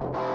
Bye.